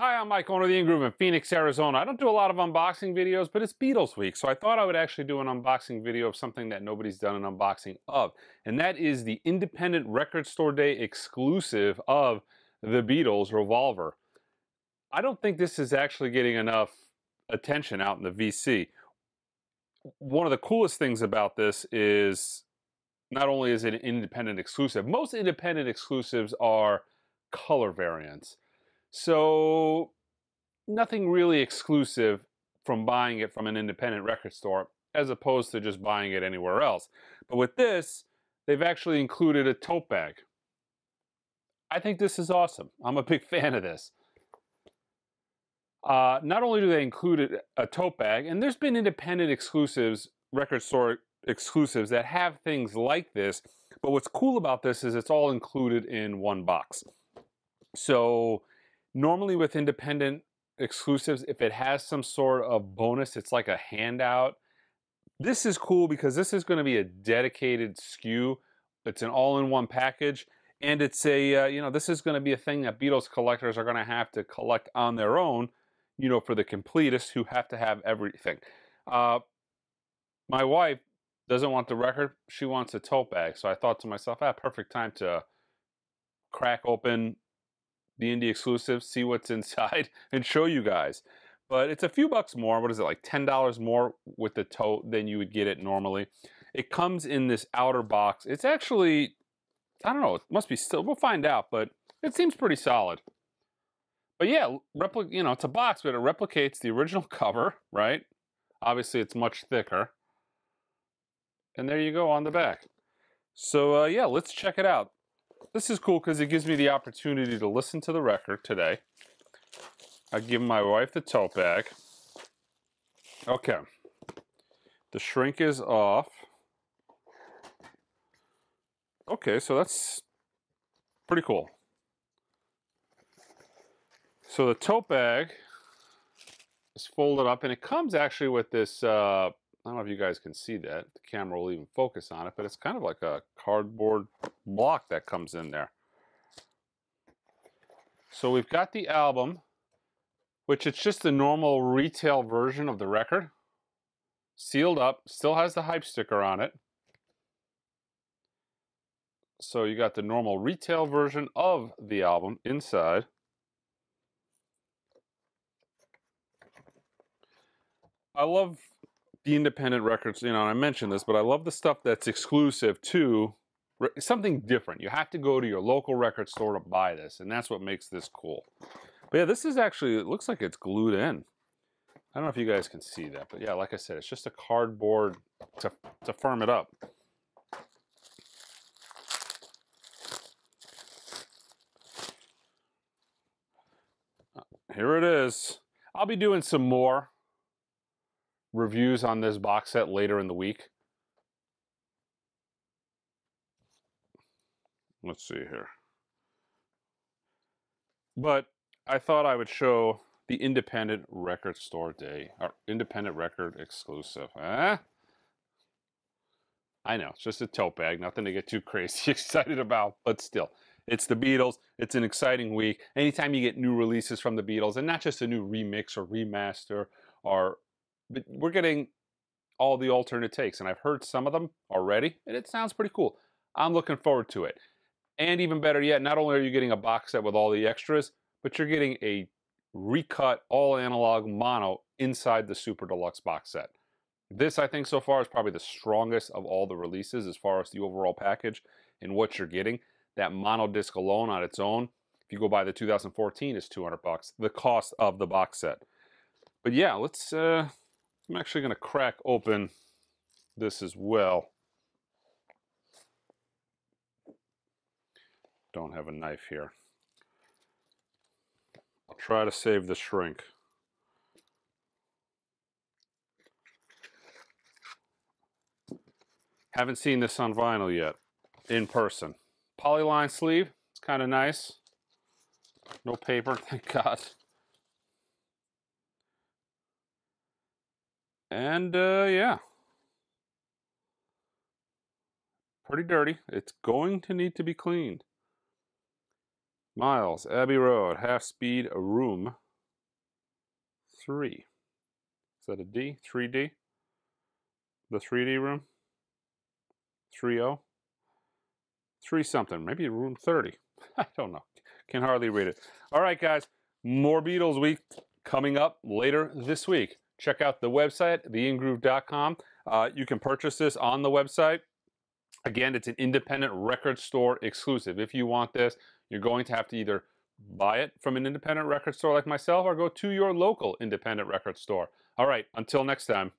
Hi, I'm Mike, owner of the In-Groove in Phoenix, Arizona. I don't do a lot of unboxing videos, but it's Beatles week, so I thought I would actually do an unboxing video of something that nobody's done an unboxing of, and that is the Independent Record Store Day exclusive of the Beatles Revolver. I don't think this is actually getting enough attention out in the VC. One of the coolest things about this is not only is it an independent exclusive, most independent exclusives are color variants. So nothing really exclusive from buying it from an independent record store as opposed to just buying it anywhere else. But with this, they've actually included a tote bag. I think this is awesome. I'm a big fan of this. Uh, not only do they include a tote bag, and there's been independent exclusives, record store exclusives that have things like this, but what's cool about this is it's all included in one box. So Normally with independent exclusives, if it has some sort of bonus, it's like a handout. This is cool because this is going to be a dedicated SKU. It's an all-in-one package. And it's a, uh, you know, this is going to be a thing that Beatles collectors are going to have to collect on their own, you know, for the completists who have to have everything. Uh, my wife doesn't want the record. She wants a tote bag. So I thought to myself, ah, perfect time to crack open indie exclusive, see what's inside, and show you guys. But it's a few bucks more. What is it, like $10 more with the tote than you would get it normally. It comes in this outer box. It's actually, I don't know, it must be still, we'll find out, but it seems pretty solid. But yeah, repli- you know, it's a box, but it replicates the original cover, right? Obviously, it's much thicker. And there you go on the back. So uh, yeah, let's check it out this is cool because it gives me the opportunity to listen to the record today. I give my wife the tote bag. Okay. The shrink is off. Okay, so that's pretty cool. So the tote bag is folded up and it comes actually with this uh, I don't know if you guys can see that. The camera will even focus on it, but it's kind of like a cardboard block that comes in there. So we've got the album, which it's just the normal retail version of the record. Sealed up, still has the hype sticker on it. So you got the normal retail version of the album inside. I love the independent records, you know, I mentioned this, but I love the stuff that's exclusive to something different. You have to go to your local record store to buy this, and that's what makes this cool. But yeah, this is actually, it looks like it's glued in. I don't know if you guys can see that, but yeah, like I said, it's just a cardboard to, to firm it up. Uh, here it is. I'll be doing some more reviews on this box set later in the week. Let's see here. But I thought I would show the independent record store day, or independent record exclusive. Eh? I know, it's just a tote bag, nothing to get too crazy excited about, but still. It's the Beatles. It's an exciting week. Anytime you get new releases from the Beatles, and not just a new remix or remaster or but we're getting all the alternate takes, and I've heard some of them already, and it sounds pretty cool. I'm looking forward to it. And even better yet, not only are you getting a box set with all the extras, but you're getting a recut all analog mono inside the Super Deluxe box set. This, I think, so far is probably the strongest of all the releases as far as the overall package and what you're getting. That mono disc alone on its own, if you go buy the 2014, is 200 bucks. The cost of the box set. But yeah, let's uh, I'm actually going to crack open this as well. Don't have a knife here. I'll try to save the shrink. Haven't seen this on vinyl yet, in person. Polyline sleeve, it's kind of nice. No paper, thank God. And uh, yeah, pretty dirty. It's going to need to be cleaned. Miles, Abbey Road, half speed room. 3. Is that a D? 3D? The 3D room? 3 3 something, maybe room 30. I don't know. Can hardly read it. All right, guys, more Beatles week coming up later this week. Check out the website, theingroove.com. Uh, you can purchase this on the website. Again, it's an independent record store exclusive. If you want this, you're going to have to either buy it from an independent record store like myself or go to your local independent record store. All right, until next time.